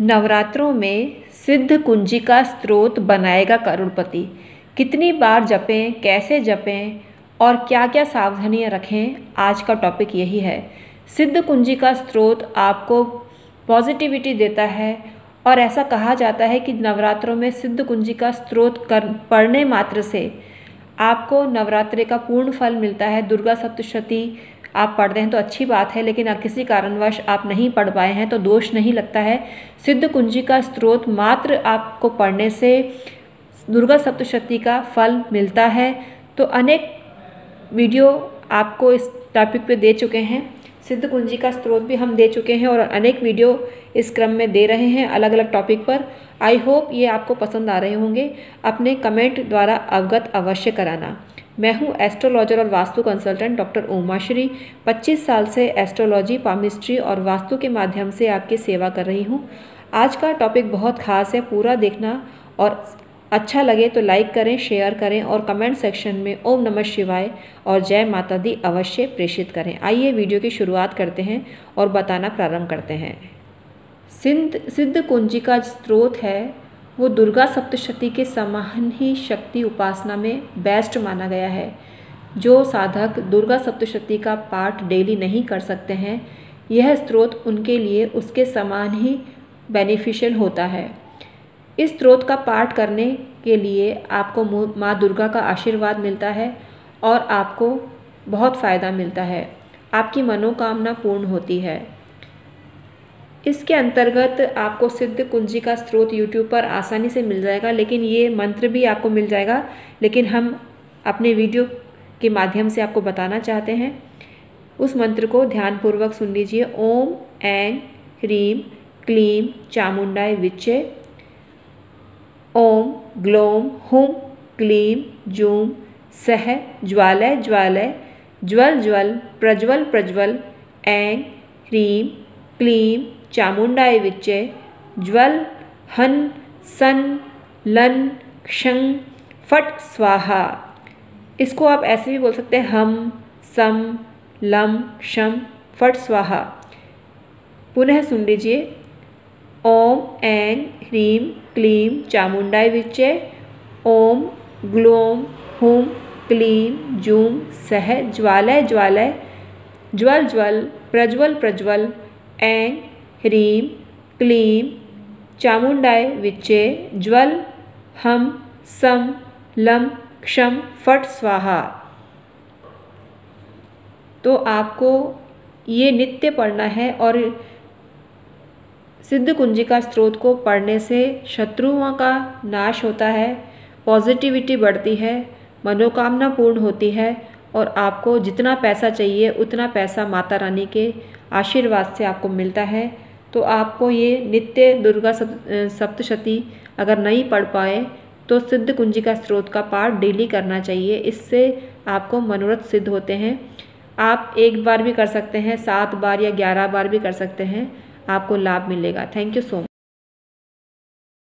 नवरात्रों में सिद्ध कुंजी का स्रोत बनाएगा करोड़पति। कितनी बार जपें, कैसे जपें और क्या क्या सावधानियाँ रखें, आज का टॉपिक यही है। सिद्ध कुंजी का स्रोत आपको पॉजिटिविटी देता है और ऐसा कहा जाता है कि नवरात्रों में सिद्ध कुंजी का स्रोत कर, पढ़ने मात्र से आपको नवरात्रि का पूर्ण फल मिलता है। दुर्गा सप्तशती आप पढ़ते हैं तो अच्छी बात है, लेकिन अगर किसी कारणवश आप नहीं पढ़ पाए हैं तो दोष नहीं लगता है। सिद्ध कुंजी का स्रोत मात्र आपको पढ़ने से दुर्गा सप्तशती का फल मिलता है। तो अनेक वीडियो आपको इस टॉपिक पे दे चुके हैं। सिद्ध कुंजी का स्रोत भी हम दे चुके हैं और अनेक वीडियो इस क्रम में दे रहे हैं अलग अलग टॉपिक पर। आई होप ये आपको पसंद आ रहे होंगे। अपने कमेंट द्वारा अवगत अवश्य कराना। मैं हूँ एस्ट्रोलॉजर और वास्तु कंसल्टेंट डॉक्टर उमाश्री। 25 साल से एस्ट्रोलॉजी पामिस्ट्री और वास्तु के माध्यम से आपकी सेवा कर रही हूँ। आज का टॉपिक बहुत खास है, पूरा देखना और अच्छा लगे तो लाइक करें शेयर करें और कमेंट सेक्शन में ओम नमः शिवाय और जय माता दी अवश्य प्रेषित करें। आइए वीडियो की शुरुआत करते हैं और बताना प्रारंभ करते हैं। सिद्ध सिद्ध कुंजी का स्रोत है वो दुर्गा सप्तशती के समान ही शक्ति उपासना में बेस्ट माना गया है। जो साधक दुर्गा सप्तशती का पाठ डेली नहीं कर सकते हैं, यह स्रोत उनके लिए उसके समान ही बेनिफिशियल होता है। इस स्रोत का पाठ करने के लिए आपको माँ दुर्गा का आशीर्वाद मिलता है और आपको बहुत फ़ायदा मिलता है। आपकी मनोकामना पूर्ण होती है। इसके अंतर्गत आपको सिद्ध कुंजी का स्रोत यूट्यूब पर आसानी से मिल जाएगा, लेकिन ये मंत्र भी आपको मिल जाएगा, लेकिन हम अपने वीडियो के माध्यम से आपको बताना चाहते हैं। उस मंत्र को ध्यानपूर्वक सुन लीजिए। ओम, ऐं ह्रीम क्लीम चामुंडाय विच्चे। ओम, ग्लोम, हुम क्लीम जूम, सह, ज्वालय ज्वालय, ज्वल ज्वल, प्रज्वल प्रज्वल, ऐं ह्रीम क्लीम चामुंडाय विच्चे ज्वल, हन, सन, लन, क्षं, फट, स्वाहा। इसको आप ऐसे भी बोल सकते हैं, हम, सम, लम शम फट, स्वाहा। पुनः सुन लीजिए। ओम, ऐं ह्रीम क्लीम चामुंडाय विच्चे। ओम, ग्लोम, हुम क्लीम जूम, सह, ज्वालय ज्वालय, ज्वल ज्वल, प्रज्वल प्रज्वल, ऐं ह्रीं क्लीं चामुंडाय विच्चे, ज्वल, हम, सम, लम, क्षम, फट, स्वाहा। तो आपको ये नित्य पढ़ना है और सिद्ध कुंजी का स्रोत को पढ़ने से शत्रुओं का नाश होता है, पॉजिटिविटी बढ़ती है, मनोकामना पूर्ण होती है और आपको जितना पैसा चाहिए, उतना पैसा माता रानी के आशीर्वाद से आपको मिलता है। तो आपको ये नित्य दुर्गा सप्तशती अगर नहीं पढ़ पाए तो सिद्ध कुंजी का स्रोत का पाठ डेली करना चाहिए। इससे आपको मनोरथ सिद्ध होते हैं। आप एक बार भी कर सकते हैं, सात बार या ग्यारह बार भी कर सकते हैं। आपको लाभ मिलेगा। Thank you so much